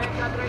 water,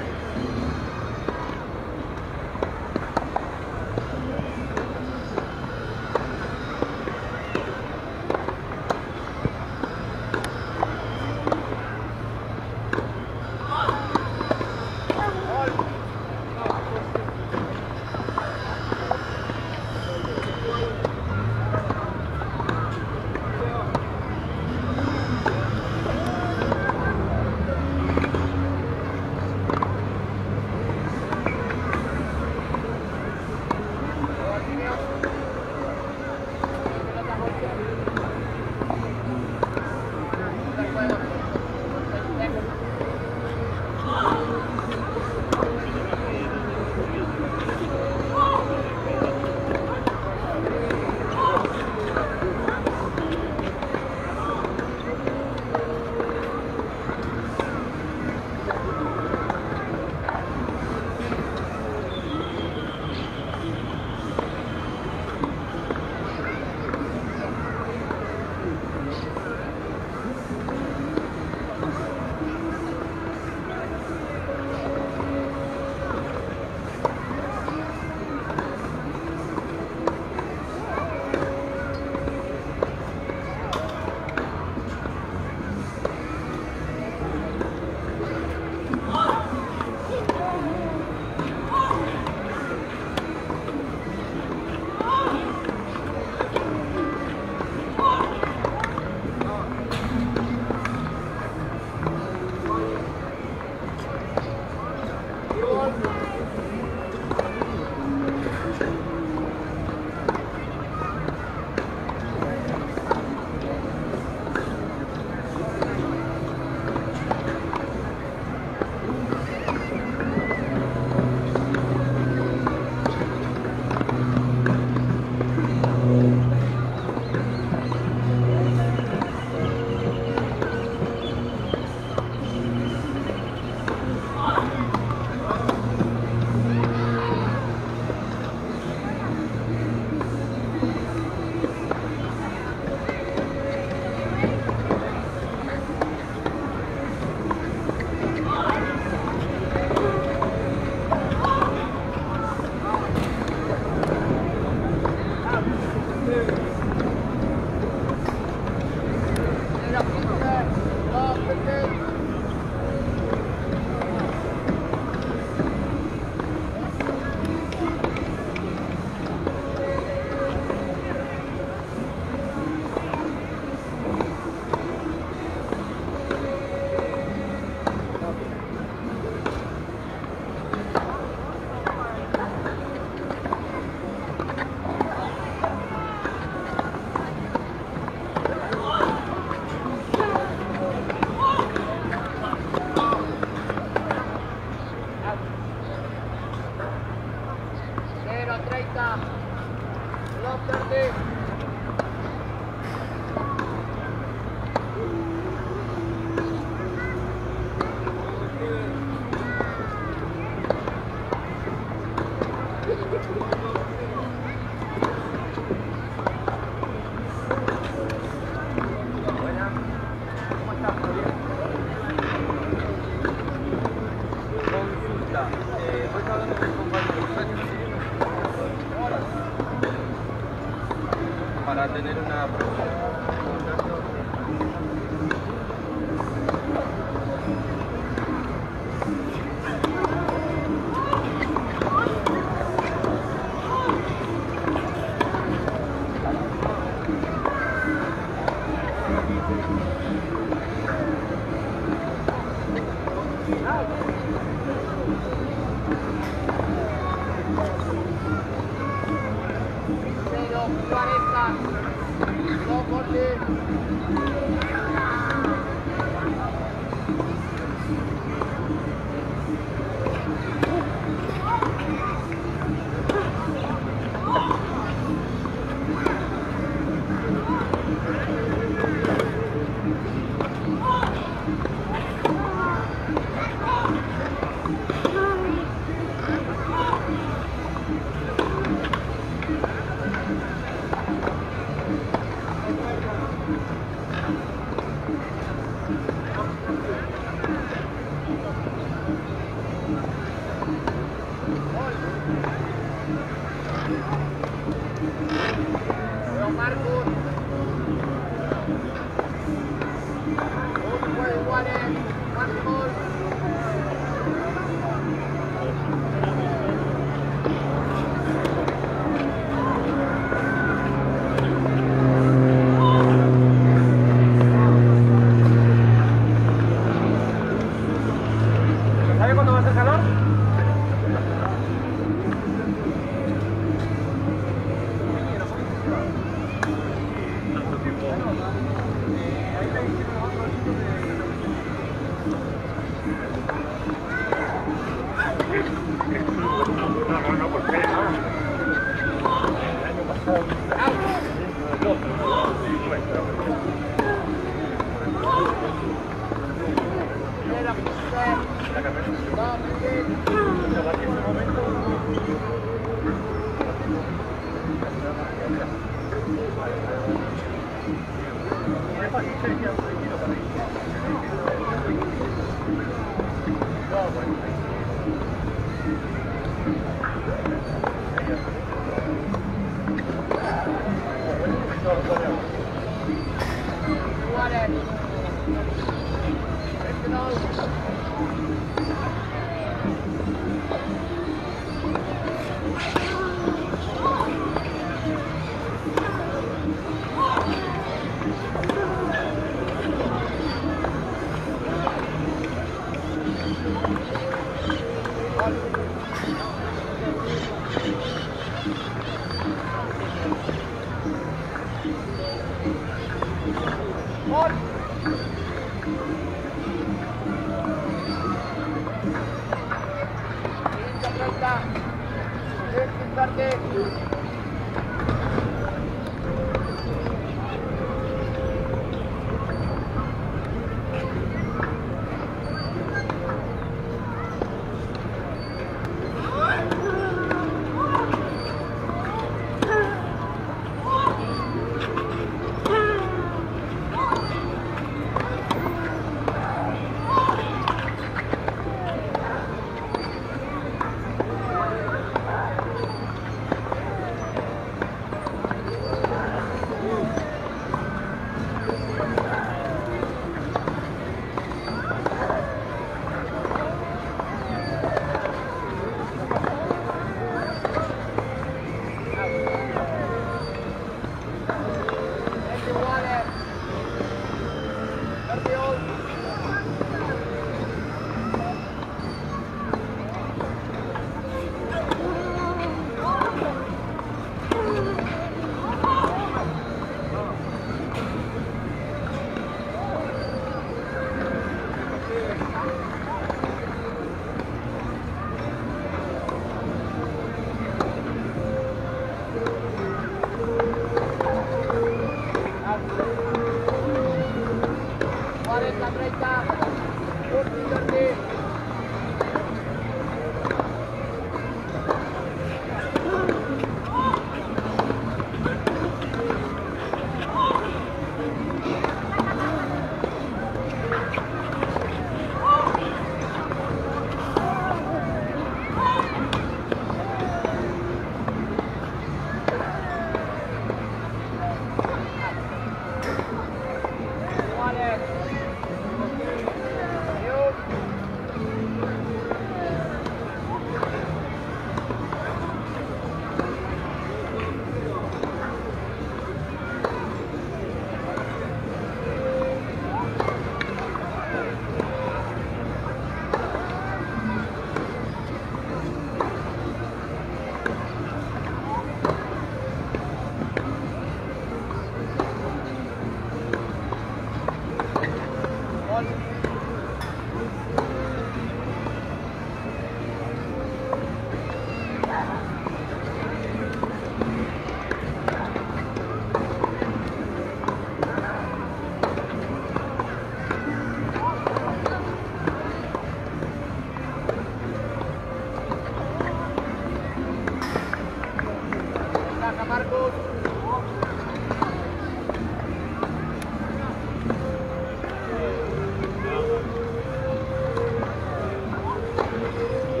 え?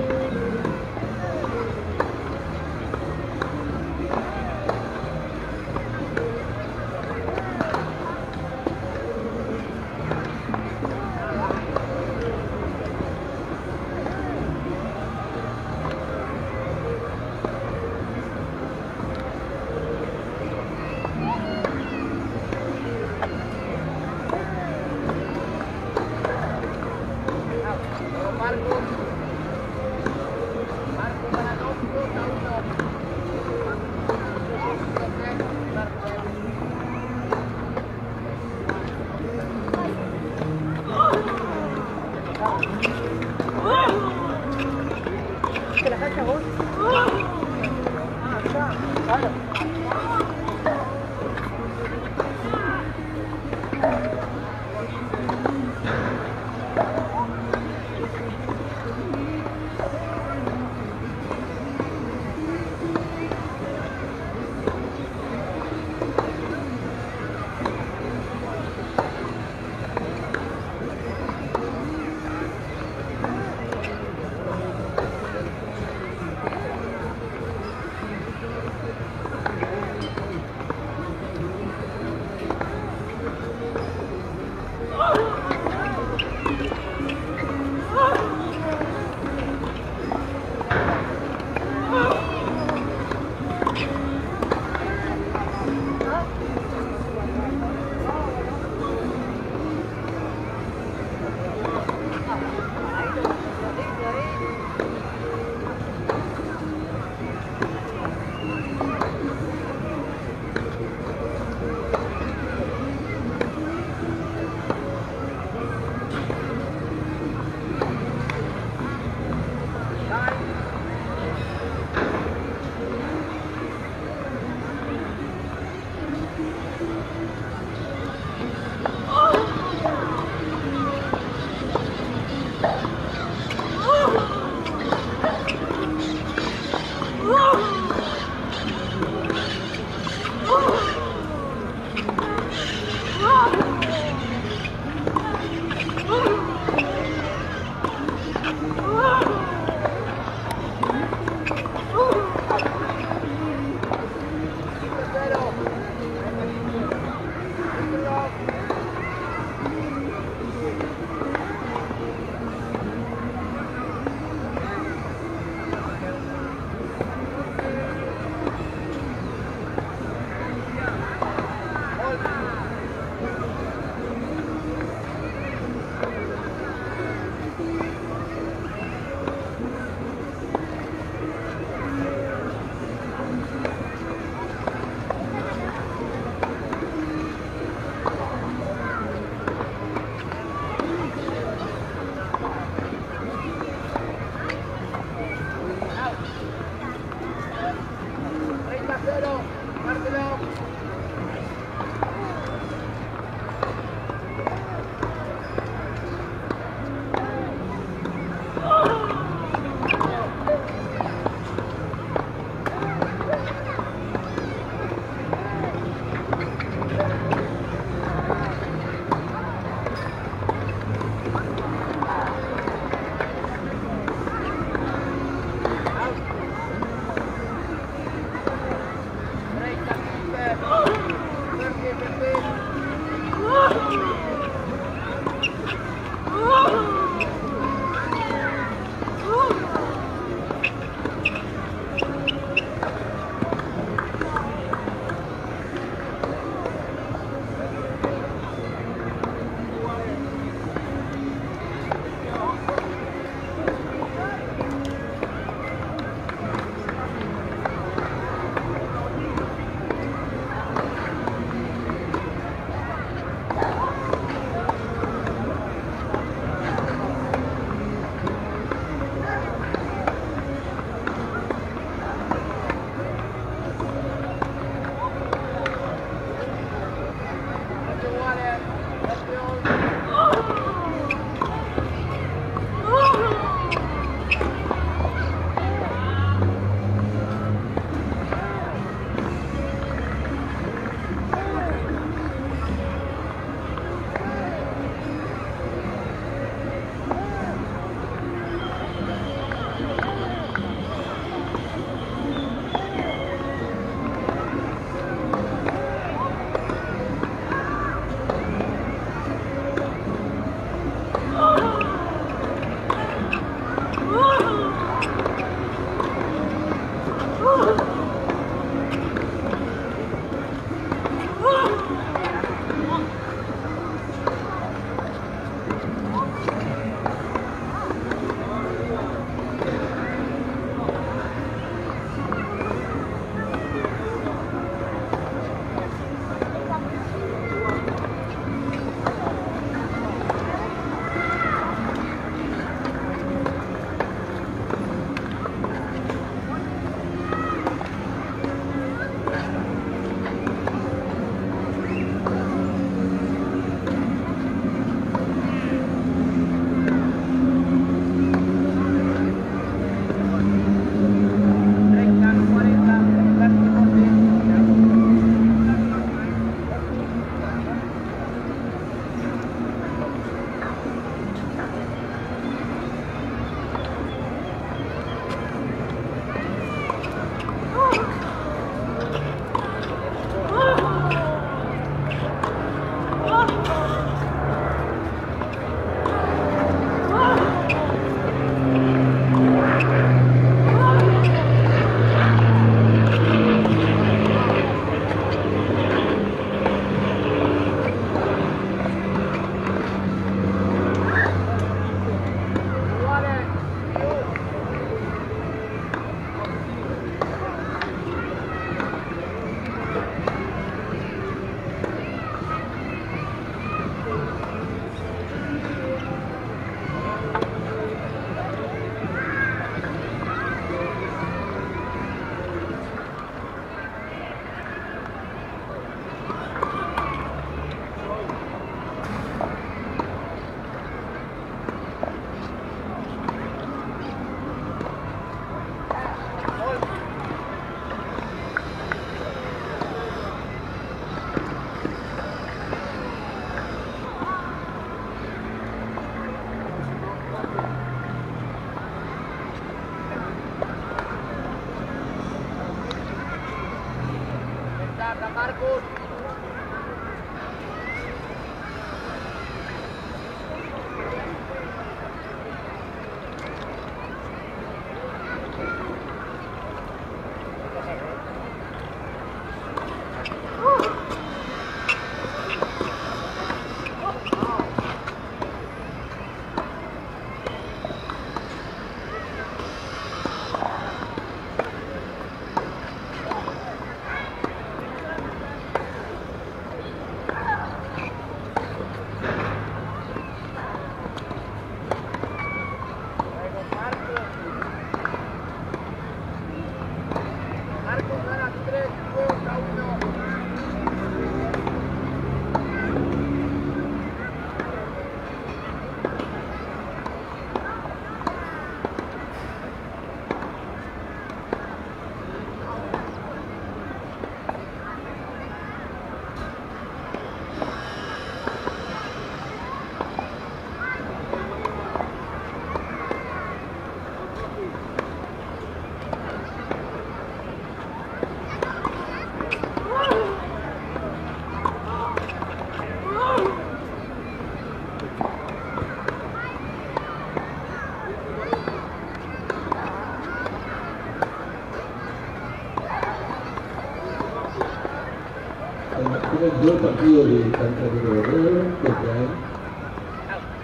Dio di Santa Gloria, che è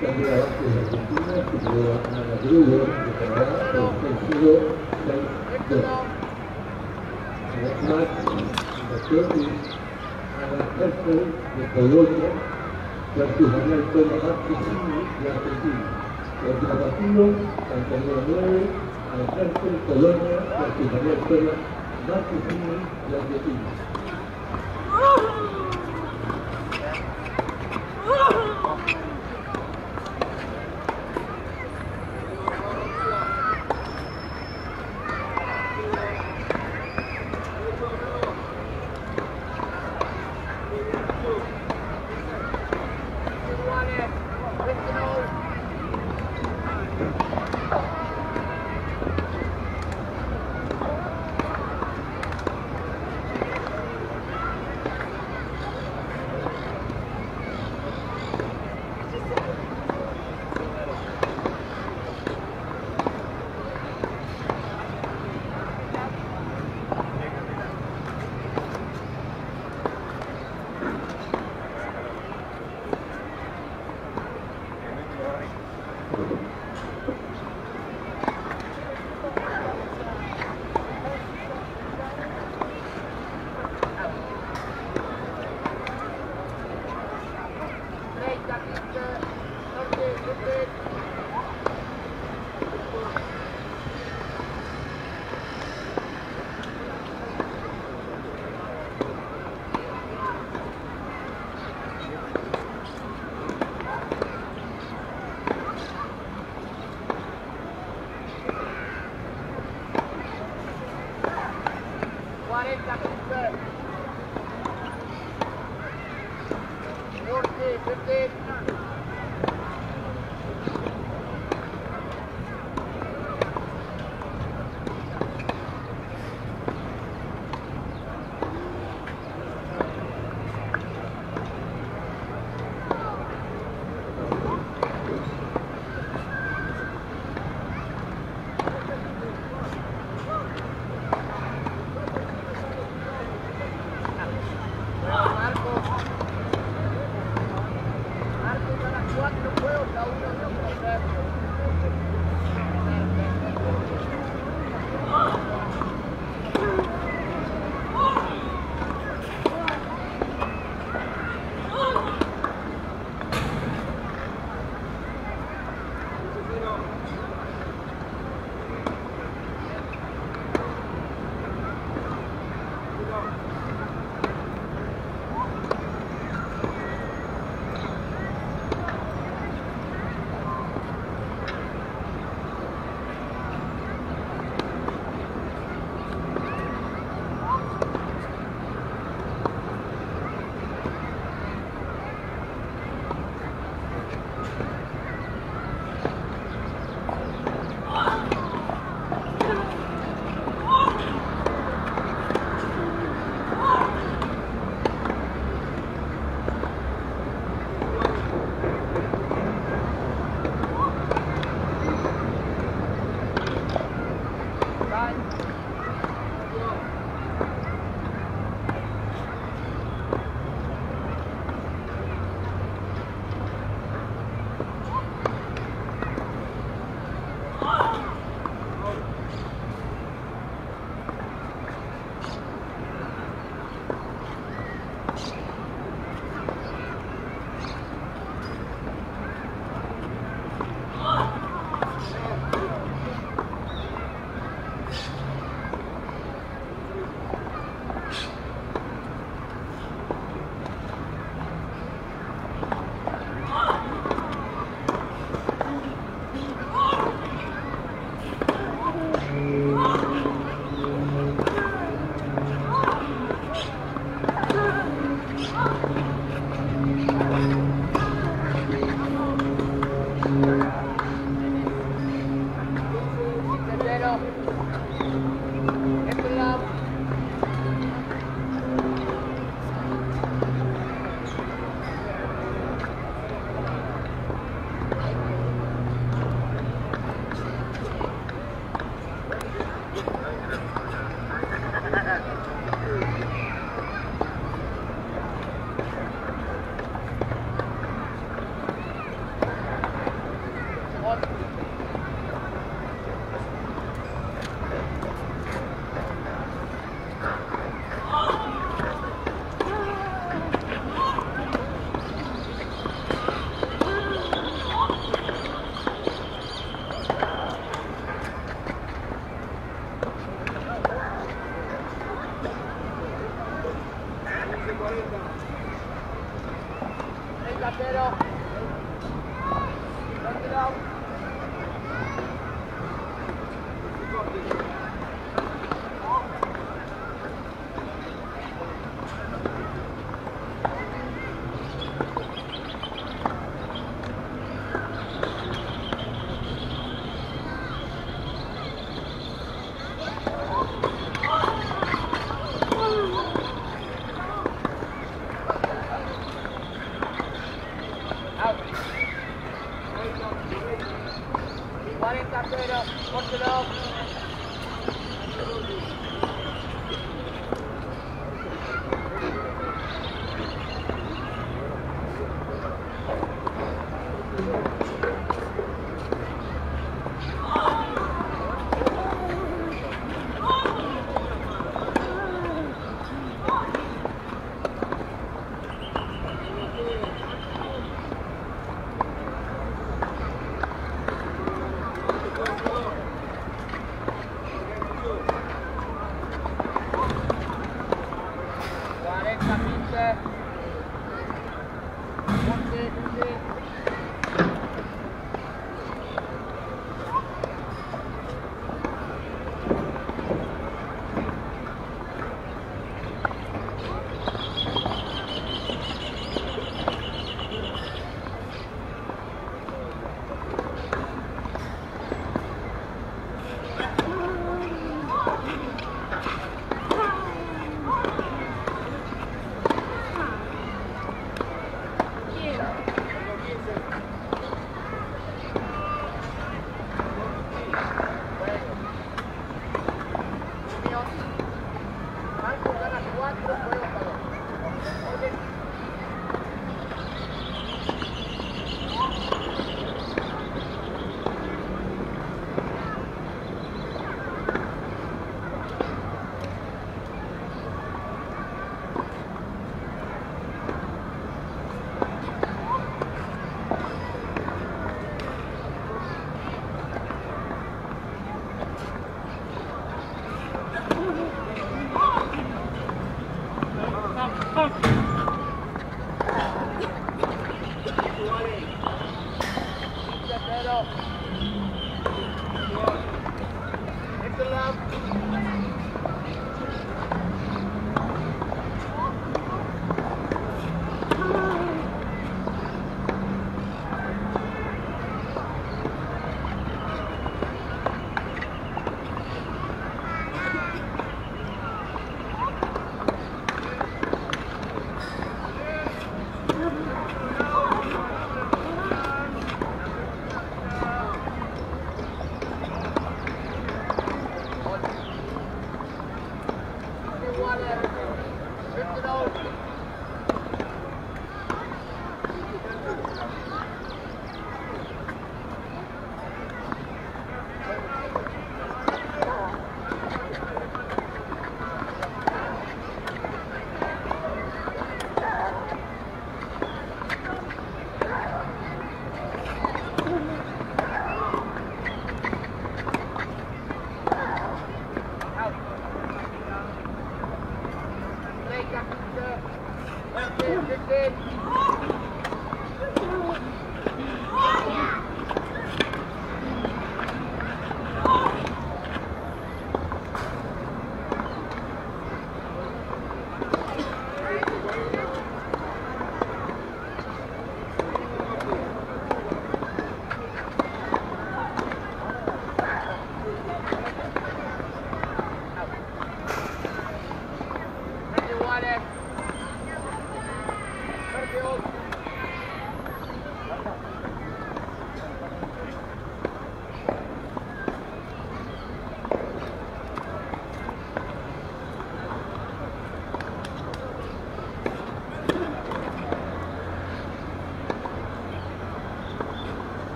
la Argentina, che è la Gloria, che è la Gloria, che è la Gloria, che è la Gloria, che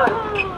Oh,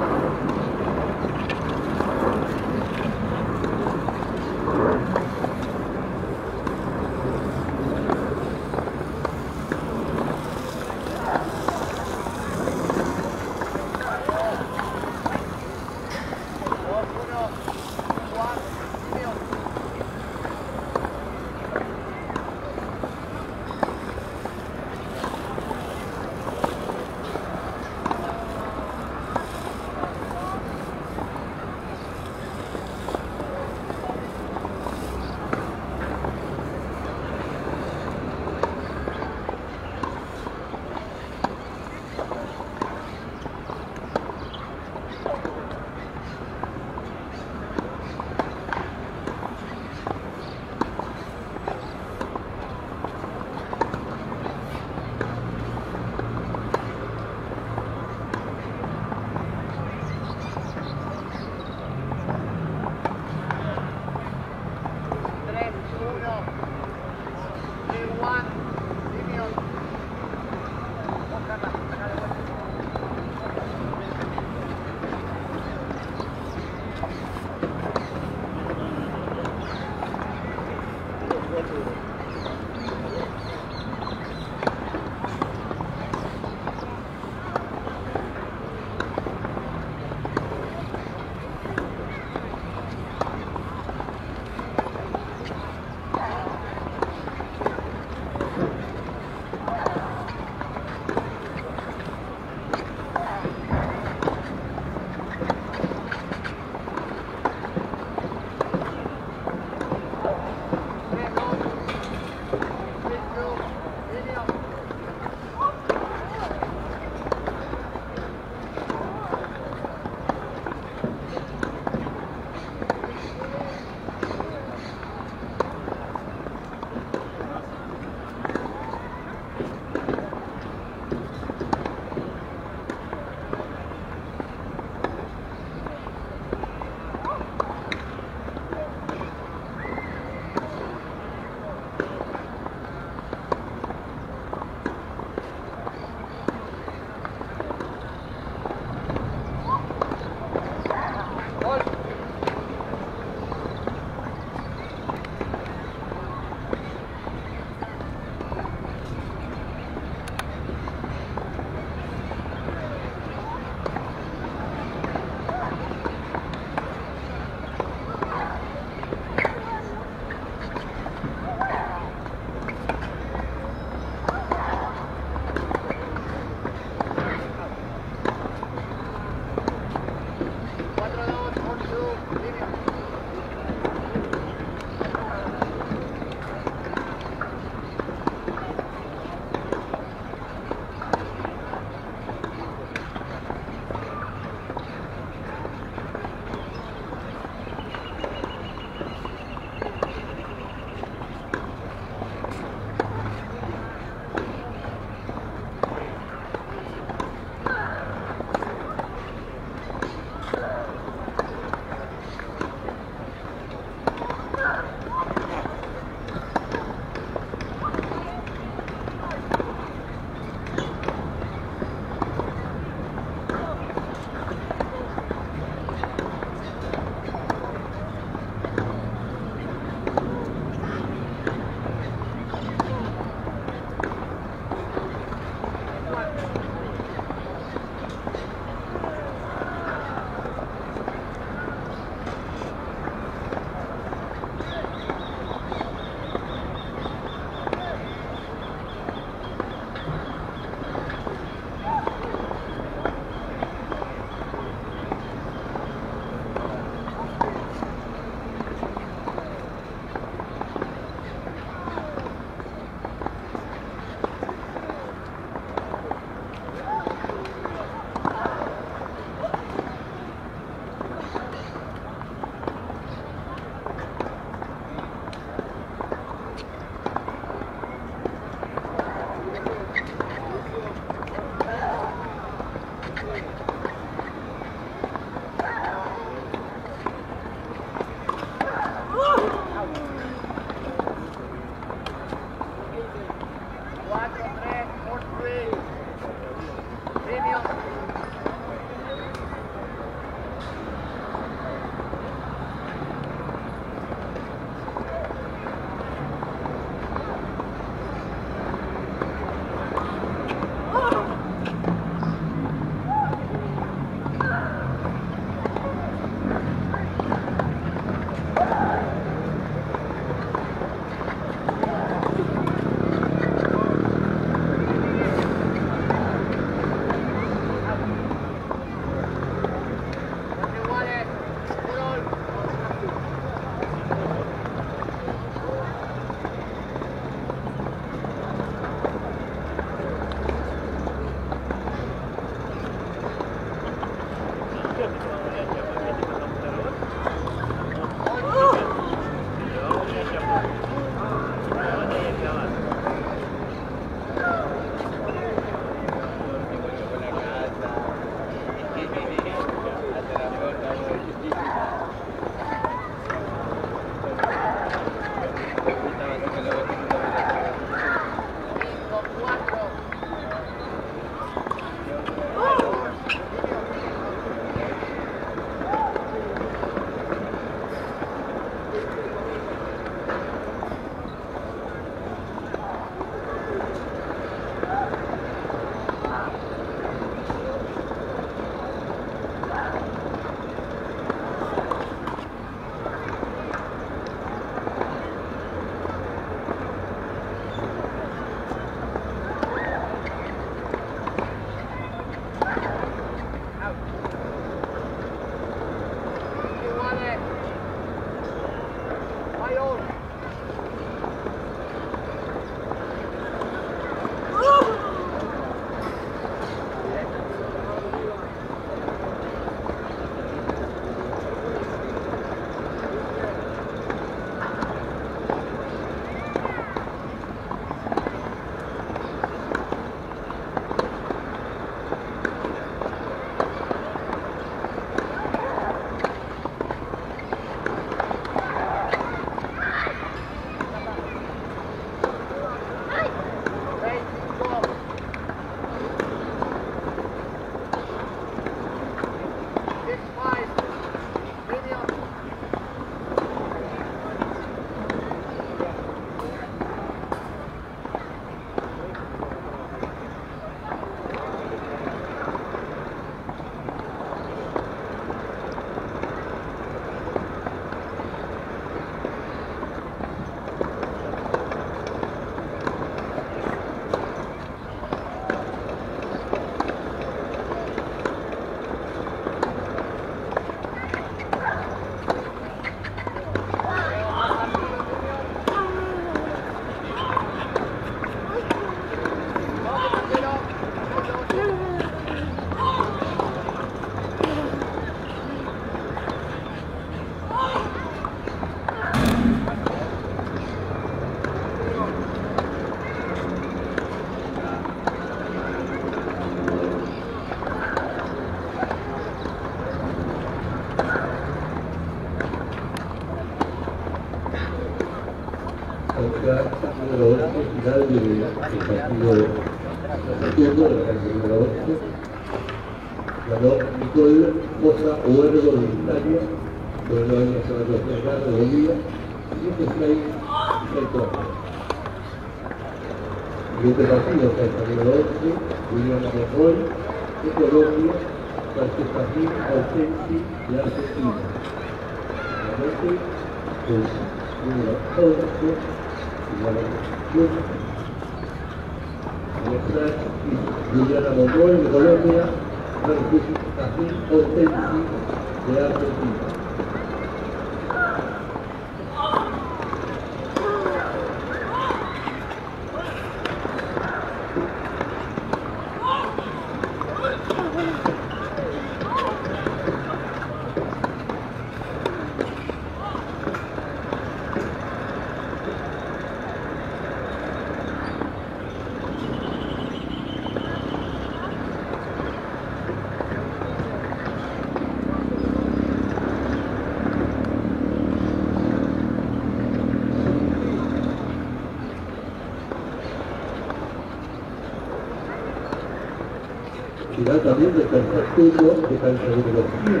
turno de cancha número 7,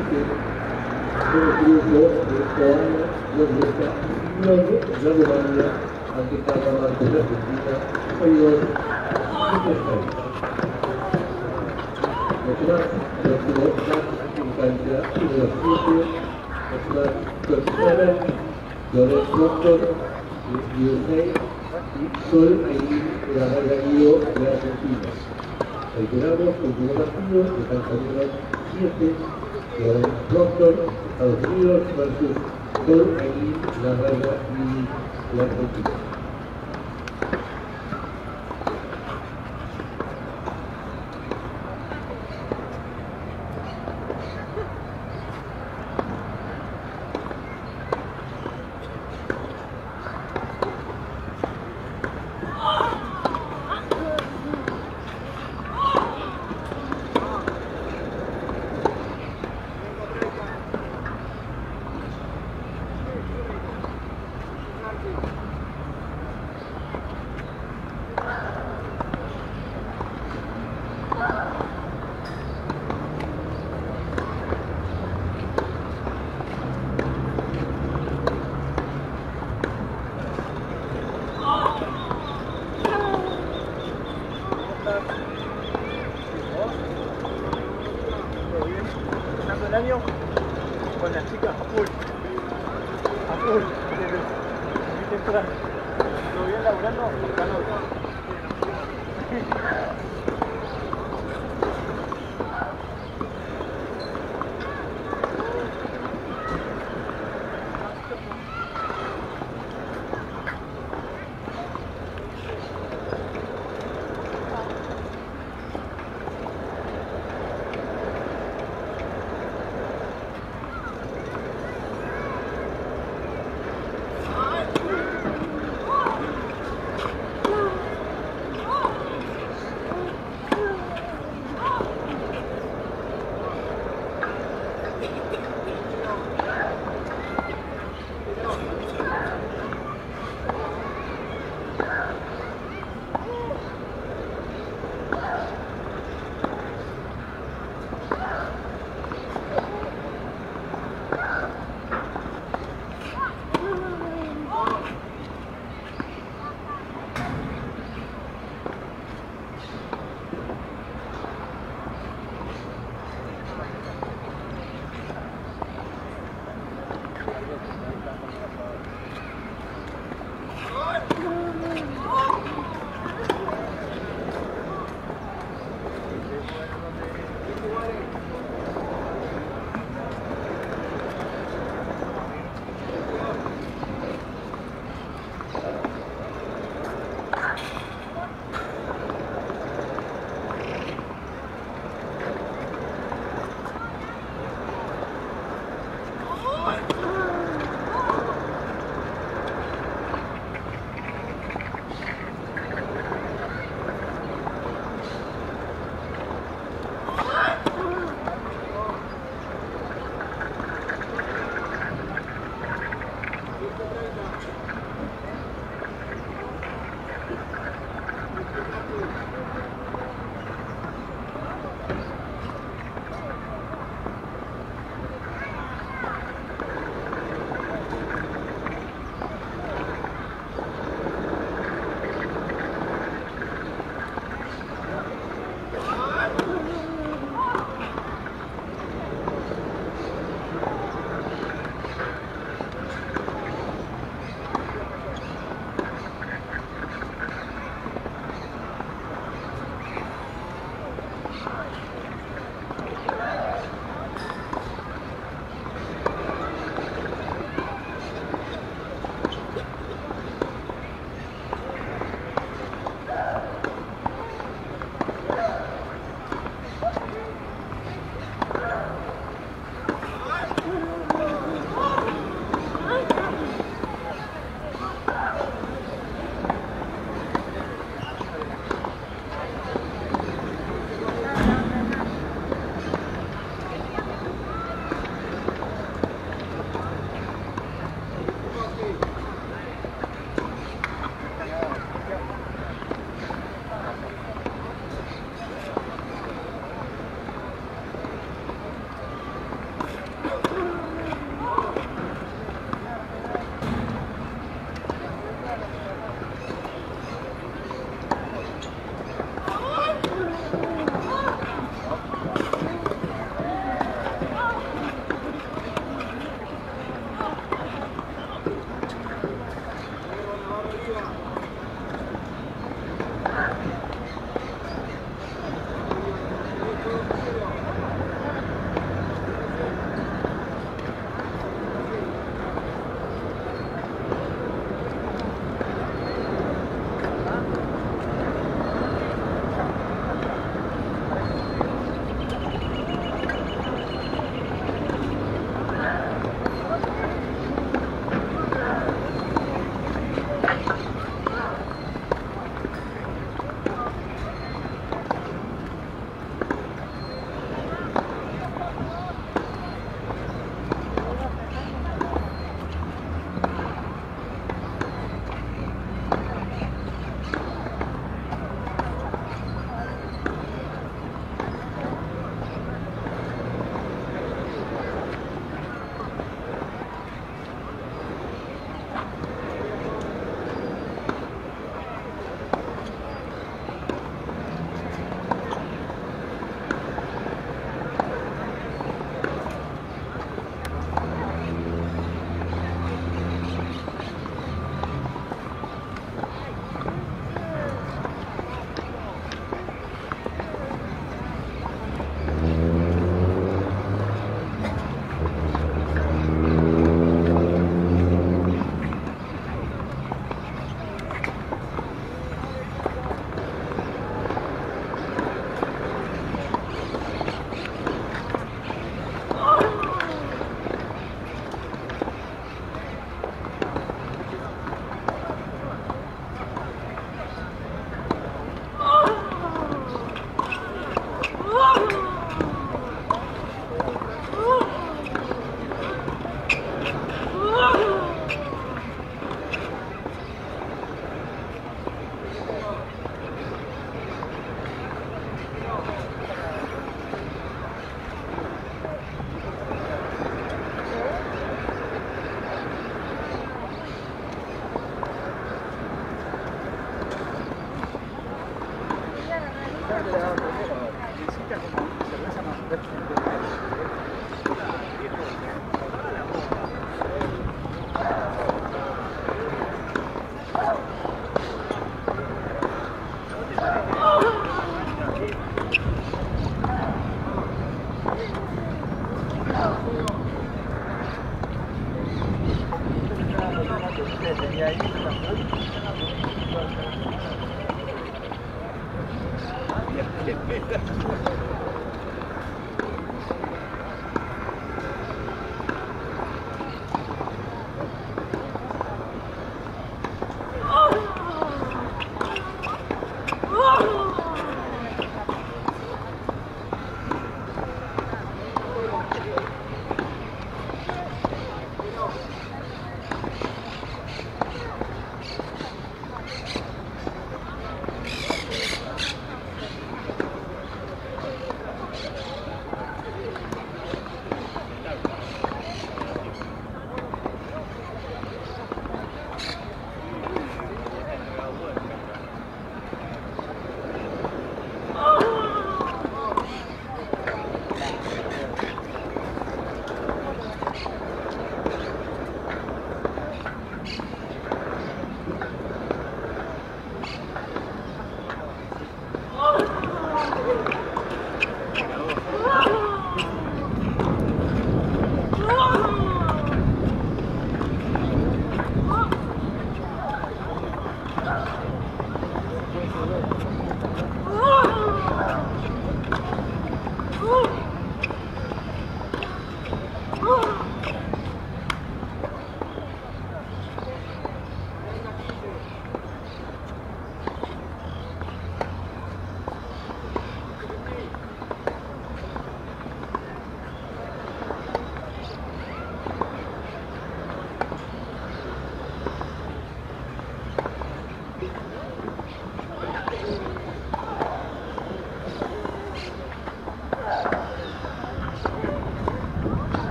con el triunfo de de de Argentina, 62 Detrás, próximo match en cancha número 7, Osman Corsera, Lorenz Proctor de USA y Sol Ailín de la de. Reiteramos cancha número 7 de Proctor, Estados Unidos versus Sol Ailín, la Varga y la Argentina.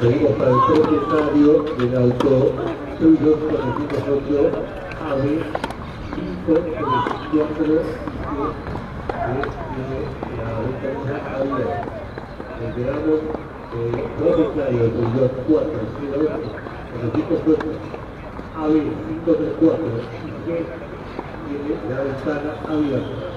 Pedimos para el propietario del auto suyo con el 58 AVE 534 que tiene la ventanilla abierta. Esperamos el propietario del Peugeot 408 con el 58 AVE 534 que tiene la ventana abierta.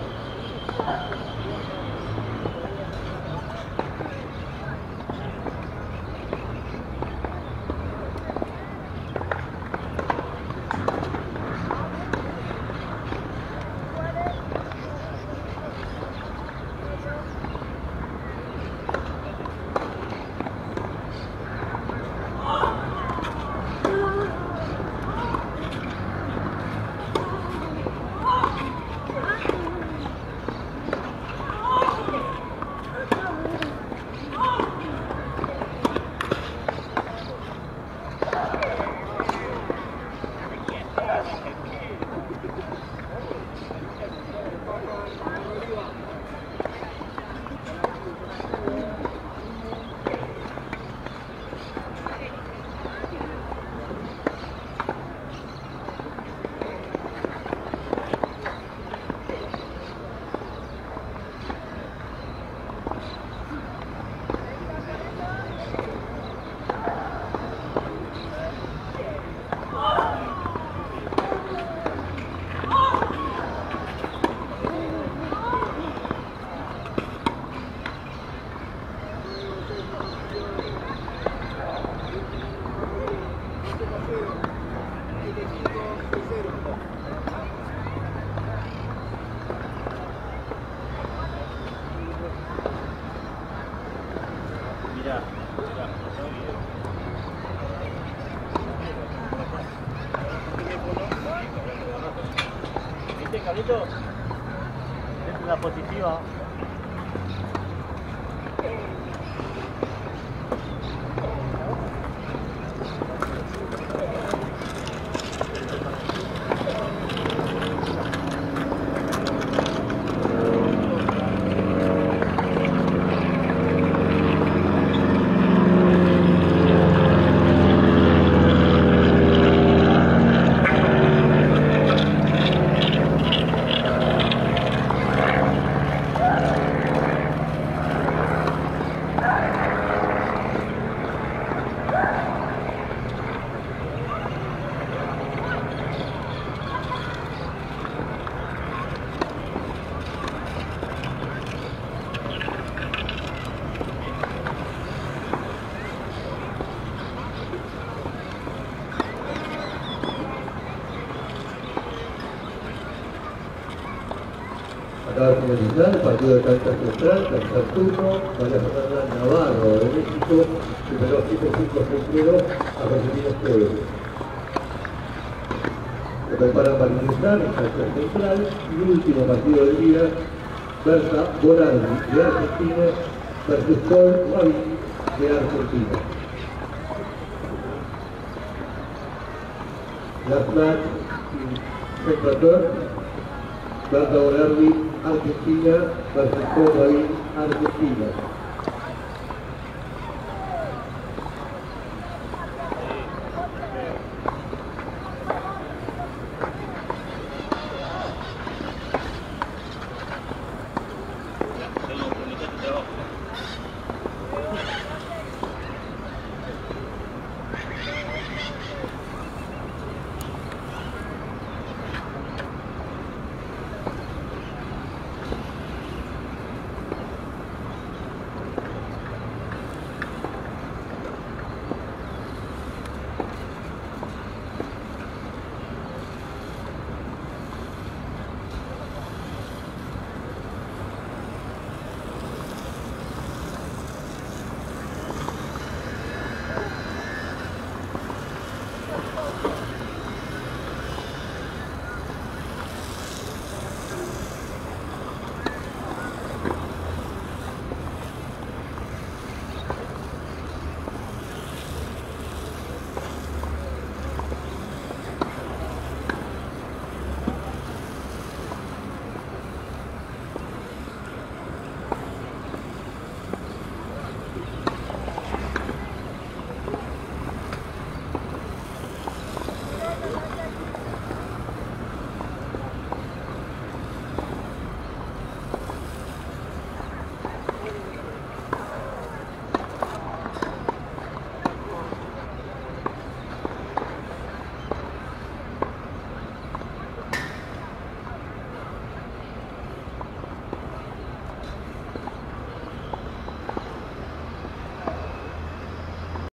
Finalizar el partido de cancha central, tercer turno, María Fernanda Navarro de México, superó 7-5-6-0 a Josefina Esteves. Se preparan para ingresar en cancha central y último partido del día, Berta Boraldi de Argentina versus Paul Rabin de Argentina. Las match Spectator, Berta Boraldi, Argentina versus Paul Rabin, Argentina.